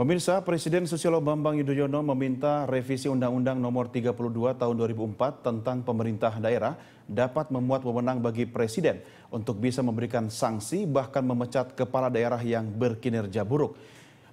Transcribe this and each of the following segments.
Pemirsa, Presiden Susilo Bambang Yudhoyono meminta revisi Undang-Undang Nomor 32 Tahun 2004 tentang pemerintah daerah dapat memuat wewenang bagi Presiden untuk bisa memberikan sanksi bahkan memecat kepala daerah yang berkinerja buruk.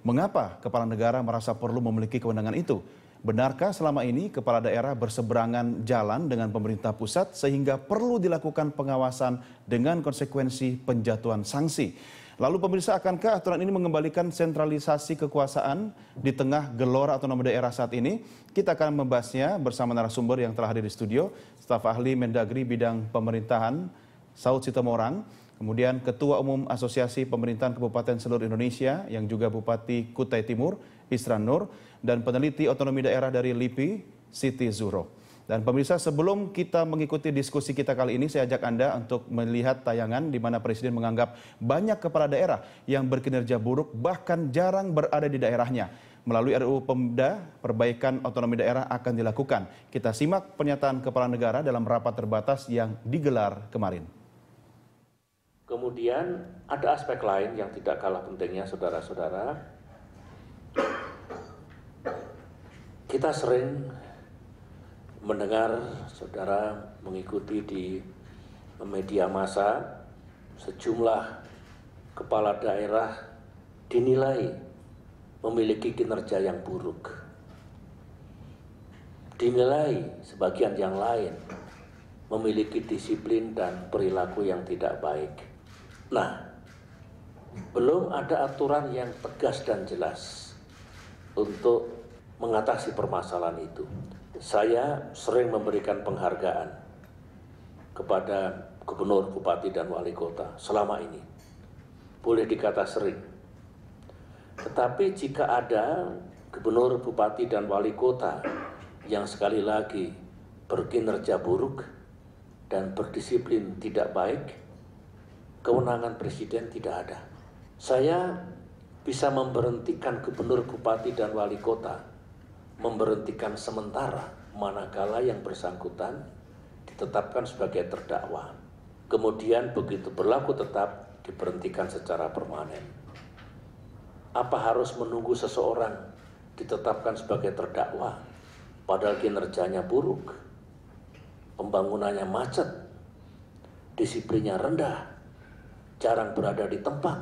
Mengapa kepala negara merasa perlu memiliki kewenangan itu? Benarkah selama ini kepala daerah berseberangan jalan dengan pemerintah pusat sehingga perlu dilakukan pengawasan dengan konsekuensi penjatuhan sanksi? Lalu pemirsa akankah aturan ini mengembalikan sentralisasi kekuasaan di tengah gelora otonomi daerah saat ini? Kita akan membahasnya bersama narasumber yang telah hadir di studio, staf ahli Mendagri bidang pemerintahan, Saud Sitomorang, kemudian Ketua Umum Asosiasi Pemerintahan Kabupaten Seluruh Indonesia yang juga Bupati Kutai Timur, Isran Nur, dan peneliti otonomi daerah dari LIPI, Siti Zuro. Dan pemirsa sebelum kita mengikuti diskusi kita kali ini saya ajak Anda untuk melihat tayangan di mana Presiden menganggap banyak kepala daerah yang berkinerja buruk bahkan jarang berada di daerahnya. Melalui RUU Pemda, perbaikan otonomi daerah akan dilakukan. Kita simak pernyataan kepala negara dalam rapat terbatas yang digelar kemarin. Kemudian ada aspek lain yang tidak kalah pentingnya saudara-saudara. Kita sering mendengar saudara mengikuti di media massa sejumlah kepala daerah dinilai memiliki kinerja yang buruk. Dinilai sebagian yang lain memiliki disiplin dan perilaku yang tidak baik. Nah, belum ada aturan yang tegas dan jelas untuk mengatasi permasalahan itu saya sering memberikan penghargaan kepada gubernur, bupati, dan wali kota selama ini. Boleh dikata sering. Tetapi jika ada gubernur, bupati, dan wali kota yang sekali lagi berkinerja buruk dan berdisiplin tidak baik, kewenangan presiden tidak ada. Saya bisa memberhentikan gubernur, bupati, dan wali kota memberhentikan sementara manakala yang bersangkutan ditetapkan sebagai terdakwa. Kemudian begitu berlaku tetap diberhentikan secara permanen. Apa harus menunggu seseorang ditetapkan sebagai terdakwa padahal kinerjanya buruk, pembangunannya macet, disiplinnya rendah, jarang berada di tempat,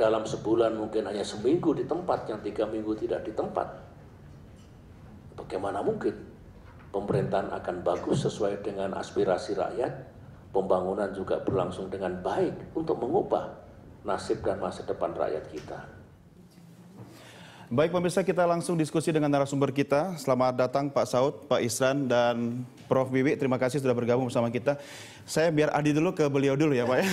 dalam sebulan mungkin hanya seminggu di tempat yang tiga minggu tidak di tempat Bagaimana mungkin pemerintahan akan bagus sesuai dengan aspirasi rakyat, pembangunan juga berlangsung dengan baik untuk mengubah nasib dan masa depan rakyat kita. Baik pemirsa kita langsung diskusi dengan narasumber kita. Selamat datang Pak Saud, Pak Isran dan Prof Bibi. Terima kasih sudah bergabung bersama kita. Saya biar adi dulu ke beliau dulu ya Pak ya.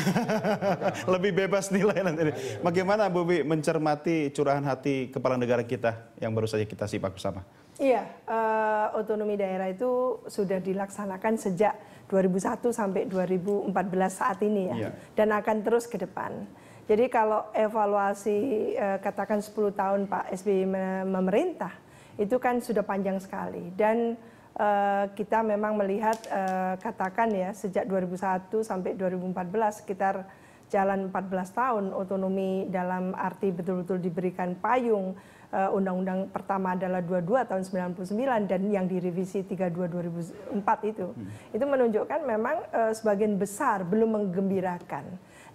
Lebih bebas nilai nanti. Bagaimana Bu Bibi mencermati curahan hati kepala negara kita yang baru saja kita simak bersama? Iya, uh, otonomi daerah itu sudah dilaksanakan sejak 2001 sampai 2014 saat ini ya, yeah. dan akan terus ke depan. Jadi kalau evaluasi uh, katakan 10 tahun Pak SBY memerintah, itu kan sudah panjang sekali dan uh, kita memang melihat uh, katakan ya sejak 2001 sampai 2014 sekitar jalan 14 tahun otonomi dalam arti betul-betul diberikan payung undang-undang pertama adalah 22 tahun 99 dan yang direvisi 32 2004 itu. Hmm. Itu menunjukkan memang uh, sebagian besar belum menggembirakan.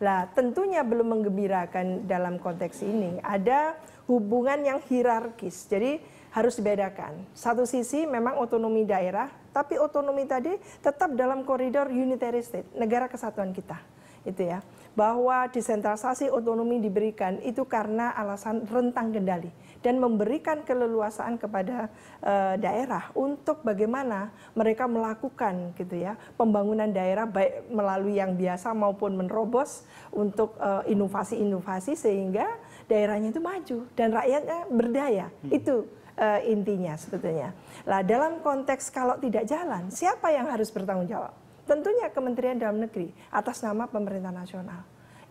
Lah, tentunya belum menggembirakan dalam konteks ini ada hubungan yang hierarkis. Jadi harus dibedakan. Satu sisi memang otonomi daerah, tapi otonomi tadi tetap dalam koridor unitary state, negara kesatuan kita. Itu ya bahwa desentralisasi otonomi diberikan itu karena alasan rentang kendali dan memberikan keleluasaan kepada uh, daerah untuk bagaimana mereka melakukan gitu ya pembangunan daerah baik melalui yang biasa maupun menerobos untuk inovasi inovasi-inovasi sehingga daerahnya itu maju dan rakyatnya berdaya hmm. itu uh, intinya sebetulnya. Lah dalam konteks kalau tidak jalan siapa yang harus bertanggung jawab? Tentunya Kementerian Dalam Negeri atas nama pemerintah nasional.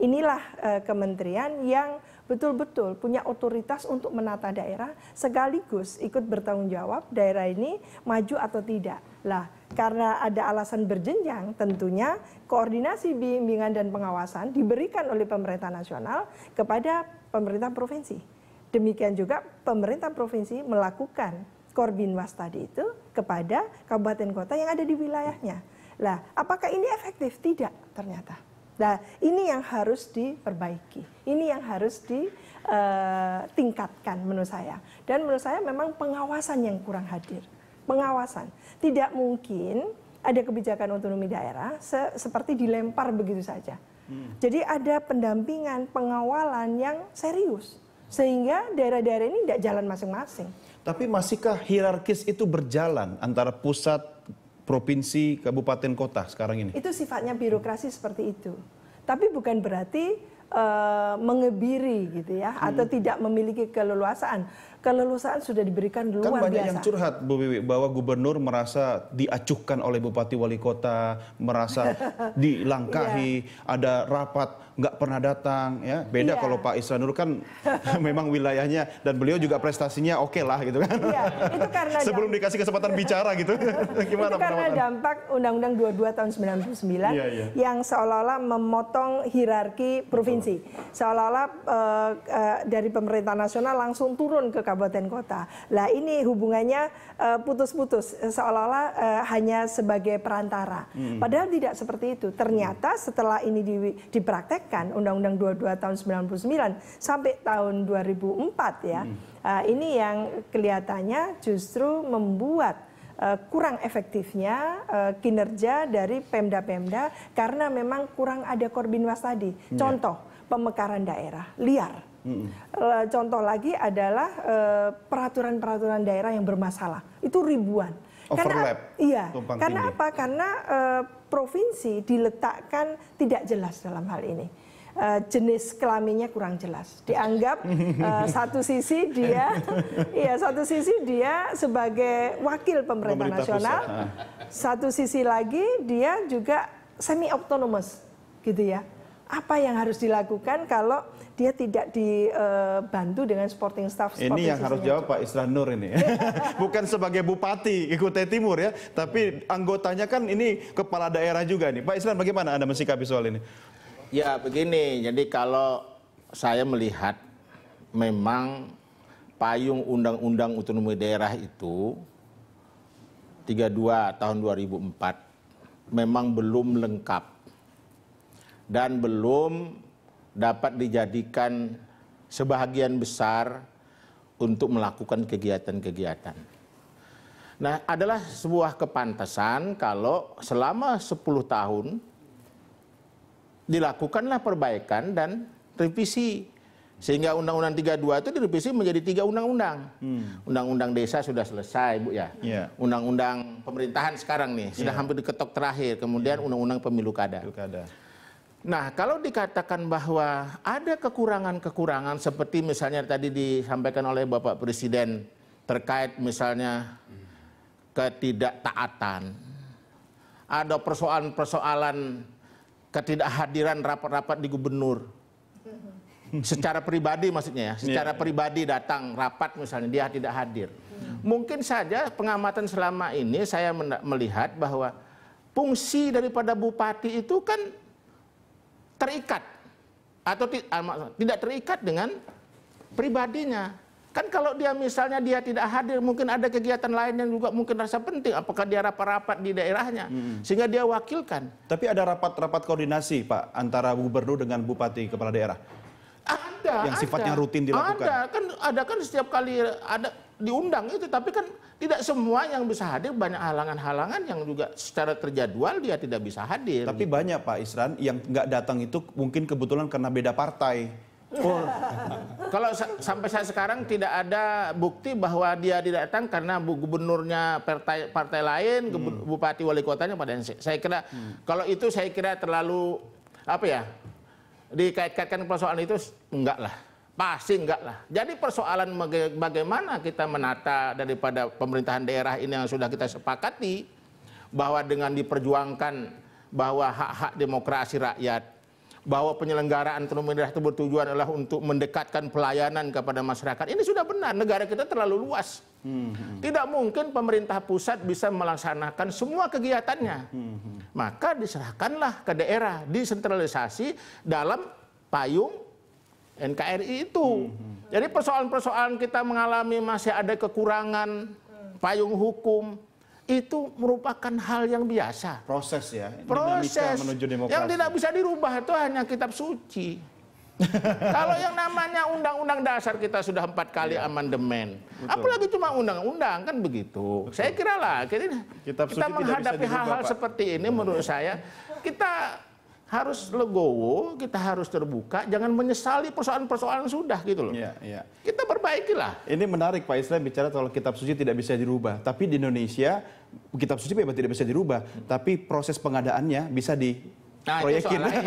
Inilah uh, kementerian yang betul-betul punya otoritas untuk menata daerah sekaligus ikut bertanggung jawab daerah ini maju atau tidak. Lah, karena ada alasan berjenjang, tentunya koordinasi bimbingan dan pengawasan diberikan oleh pemerintah nasional kepada pemerintah provinsi Demikian juga pemerintah provinsi melakukan korbinwas tadi itu kepada kabupaten kota yang ada di wilayahnya. Lah, apakah ini efektif? Tidak ternyata. Nah, ini yang harus diperbaiki. Ini yang harus ditingkatkan eh, menurut saya. Dan menurut saya memang pengawasan yang kurang hadir. Pengawasan. Tidak mungkin ada kebijakan otonomi daerah se seperti dilempar begitu saja. Hmm. Jadi ada pendampingan, pengawalan yang serius sehingga daerah-daerah ini tidak jalan masing-masing. Tapi masihkah hierarkis itu berjalan antara pusat, provinsi, kabupaten, kota sekarang ini? Itu sifatnya birokrasi seperti itu. Tapi bukan berarti uh, mengebiri gitu ya, hmm. atau tidak memiliki keleluasaan keleluasaan sudah diberikan luar kan banyak biasa. yang curhat Bu Wiwi bahwa gubernur merasa diacuhkan oleh bupati wali kota, merasa dilangkahi, yeah. ada rapat nggak pernah datang ya. Beda yeah. kalau Pak Isranur kan memang wilayahnya dan beliau juga prestasinya oke okay lah gitu kan. Iya, itu karena sebelum dikasih kesempatan bicara gitu. Gimana itu karena dampak Undang-Undang 22 tahun 99 yeah, yeah. yang seolah-olah memotong hierarki provinsi. Seolah-olah uh, uh, dari pemerintah nasional langsung turun ke kabupaten kota. Lah ini hubungannya eh, putus-putus uh, seolah-olah uh, hanya sebagai perantara. Hmm. Padahal tidak seperti itu. Ternyata setelah ini di, dipraktekkan Undang-Undang 22 tahun 99 sampai tahun 2004 ya. Hmm. Uh, ini yang kelihatannya justru membuat uh, kurang efektifnya uh, kinerja dari Pemda-Pemda karena memang kurang ada korbinwas tadi. Yeah. Contoh pemekaran daerah liar Hmm. Contoh lagi adalah eh, peraturan-peraturan daerah yang bermasalah. Itu ribuan. Overlap. Karena, iya. Karena tinggi. apa? Karena uh, provinsi diletakkan tidak jelas dalam hal ini. Uh, jenis kelaminnya kurang jelas. Dianggap uh, satu sisi dia, iya satu sisi dia sebagai wakil pemerintah, pemerintah nasional, pusat. satu sisi lagi dia juga semi autonomous, gitu ya. Apa yang harus dilakukan kalau dia tidak dibantu dengan sporting staff. Sporting ini yang harus jawab Pak Isra Nur ini. Bukan sebagai bupati Kutai Timur ya, tapi anggotanya kan ini kepala daerah juga nih. Pak Isra bagaimana Anda mensikapi soal ini? Ya begini, jadi kalau saya melihat memang payung undang-undang otonomi daerah itu 32 tahun 2004 memang belum lengkap dan belum dapat dijadikan sebahagian besar untuk melakukan kegiatan-kegiatan. Nah, adalah sebuah kepantasan kalau selama 10 tahun dilakukanlah perbaikan dan revisi sehingga Undang-Undang 32 itu direvisi menjadi tiga undang-undang. Hmm. Undang-undang desa sudah selesai, Bu ya. Yeah. Undang-undang pemerintahan sekarang nih sudah yeah. hampir diketok terakhir. Kemudian iya. Undang-undang yeah. pemilu kada. kada. Nah, kalau dikatakan bahwa ada kekurangan-kekurangan seperti misalnya tadi disampaikan oleh Bapak Presiden terkait misalnya ketidaktaatan, ada persoalan-persoalan ketidakhadiran rapat-rapat di gubernur. Secara pribadi maksudnya ya, secara iya. pribadi datang rapat misalnya dia tidak hadir. Mungkin saja pengamatan selama ini saya melihat bahwa fungsi daripada bupati itu kan terikat atau ah, tidak terikat dengan pribadinya. Kan kalau dia misalnya dia tidak hadir, mungkin ada kegiatan lain yang juga mungkin rasa penting. Apakah dia rapat-rapat di daerahnya, hmm. sehingga dia wakilkan. Tapi ada rapat-rapat koordinasi, Pak, antara gubernur dengan bupati kepala daerah. Ada. Yang sifatnya ada, rutin dilakukan. Ada kan, ada kan setiap kali ada diundang itu, tapi kan tidak semua yang bisa hadir banyak halangan-halangan yang juga secara terjadwal dia tidak bisa hadir. Tapi gitu. banyak Pak Isran yang nggak datang itu mungkin kebetulan karena beda partai. Oh. Kalau sa sampai saat sekarang tidak ada bukti bahwa dia tidak datang karena bu gubernurnya partai partai lain, hmm. bupati wali kotanya pada saya kira hmm. kalau itu saya kira terlalu apa ya dikait-kaitkan persoalan itu enggak lah Pasti enggak lah. Jadi persoalan bagaimana kita menata daripada pemerintahan daerah ini yang sudah kita sepakati bahwa dengan diperjuangkan bahwa hak-hak demokrasi rakyat, bahwa penyelenggaraan ekonomi daerah itu bertujuan adalah untuk mendekatkan pelayanan kepada masyarakat. Ini sudah benar, negara kita terlalu luas. Hmm. Tidak mungkin pemerintah pusat bisa melaksanakan semua kegiatannya. Hmm. Maka diserahkanlah ke daerah, disentralisasi dalam payung NKRI itu. Hmm. Jadi persoalan-persoalan kita mengalami masih ada kekurangan payung hukum itu merupakan hal yang biasa. Proses ya, Proses menuju demokrasi. yang tidak bisa dirubah itu hanya kitab suci. Kalau yang namanya undang-undang dasar kita sudah empat kali Iya. amandemen, apalagi cuma undang-undang kan begitu. Saya kira lah kita, kita menghadapi hal-hal seperti ini menurut saya kita harus legowo, kita harus terbuka, jangan menyesali persoalan-persoalan sudah gitu loh. Iya, iya. Kita perbaikilah. Ini menarik Pak Islam bicara soal kitab suci tidak bisa dirubah. Tapi di Indonesia kitab suci memang tidak bisa dirubah, tapi proses pengadaannya bisa di Nah, itu proyekin. soal lain.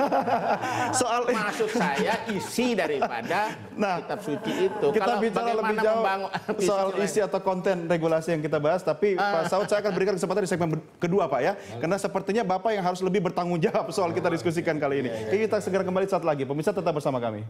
soal Maksud saya isi daripada Nah, kitab suci itu. kita Kalau bicara lebih bagaimana jauh membangun soal isi atau konten regulasi yang kita bahas, tapi Pak Saud saya akan berikan kesempatan di segmen kedua Pak ya, karena sepertinya Bapak yang harus lebih bertanggung jawab soal kita diskusikan kali ini. Kita segera kembali saat lagi, pemirsa tetap bersama kami.